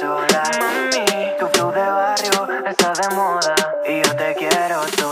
sola. Mami, tu flow de barrio está de moda y yo te quiero sola.